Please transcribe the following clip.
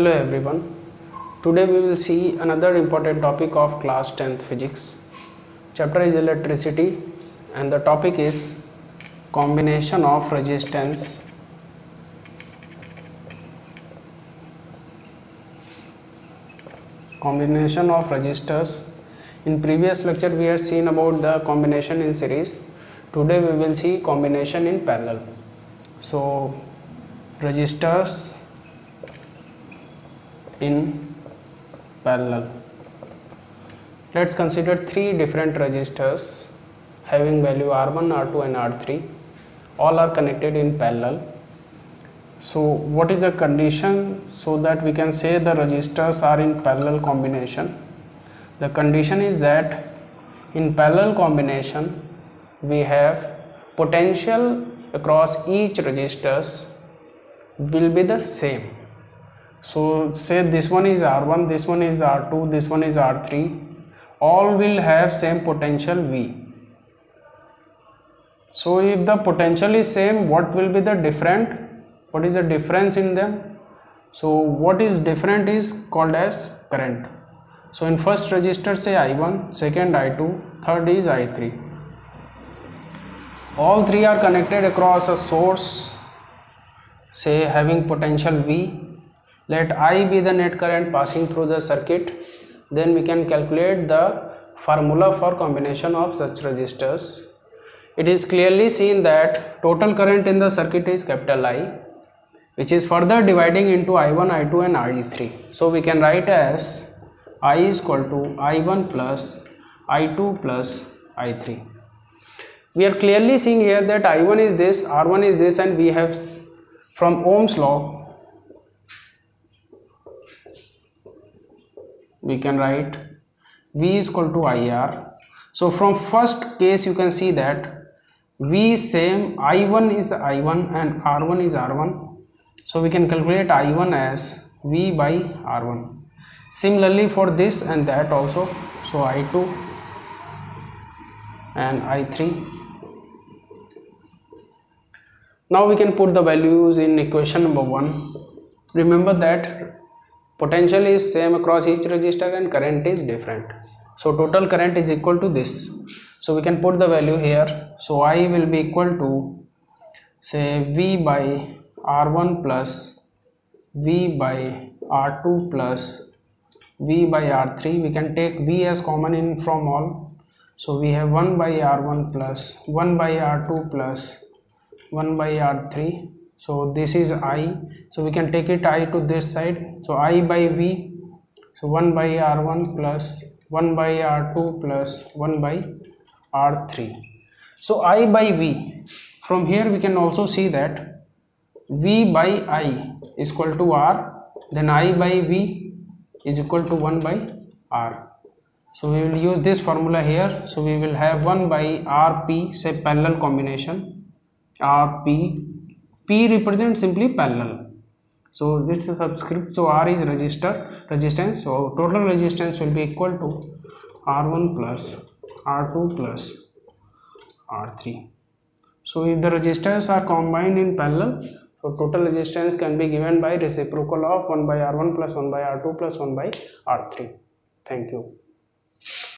Hello everyone. Today we will see another important topic of class 10th physics. Chapter is electricity and the topic is combination of resistance combination of resistors in previous lecture we had seen about the combination in series today we will see combination in parallel so resistors in parallel. Let's consider three different resistors having value r1 r2 and r3 all are connected in parallel. So what is the condition? So that we can say the resistors are in parallel combination. The condition is that in parallel combination we have potential across each resistors will be the same so say this one is r1 this one is r2 this one is r3 all will have same potential v. So if the potential is same what will be the different? What is the difference in them? So what is different is called as current. So in first resistor say i1 second i2 third is i3 all three are connected across a source say having potential v let i be the net current passing through the circuit then we can calculate the formula for combination of such resistors it is clearly seen that total current in the circuit is capital I which is further dividing into I1, I2 and I3. So we can write as I is equal to I1 plus I2 plus I3. We are clearly seeing here that I1 is this, R1 is this and we have from Ohm's law we can write V is equal to IR. So from first case you can see that V is same I1 is I1 and R1 is R1 so we can calculate I1 as V by R1 similarly for this and that also so I2 and I3 now we can put the values in equation number 1 remember that potential is same across each resistor and current is different. So total current is equal to this. So we can put the value here. So I will be equal to say V by R1 plus V by R2 plus V by R3 we can take V as common in from all. So we have 1 by R1 plus 1 by R2 plus 1 by R3 so this is I. So we can take it I to this side. So I by V. So 1 by R1 plus 1 by R2 plus 1 by R3 so I by V. From here we can also see that V by I is equal to R. Then I by V is equal to 1 by R. So we will use this formula here. So we will have 1 by RP say parallel combination. RP P represents simply parallel so this is subscript so R is resistor resistance so total resistance will be equal to R1 plus R2 plus R3 so if the resistors are combined in parallel so total resistance can be given by reciprocal of 1 by R1 plus 1 by R2 plus 1 by R3. Thank you.